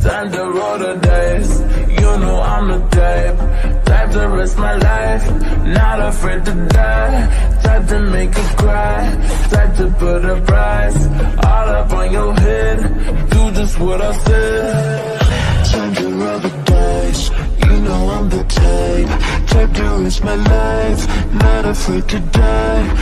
Time to roll the dice You know I'm the type. Type to risk my life. Not afraid to die. Type to make you cry. Type to put a price All up on your head. Do just what I said. Time to roll the dice You know I'm the type. Type to risk my life. Not afraid to die.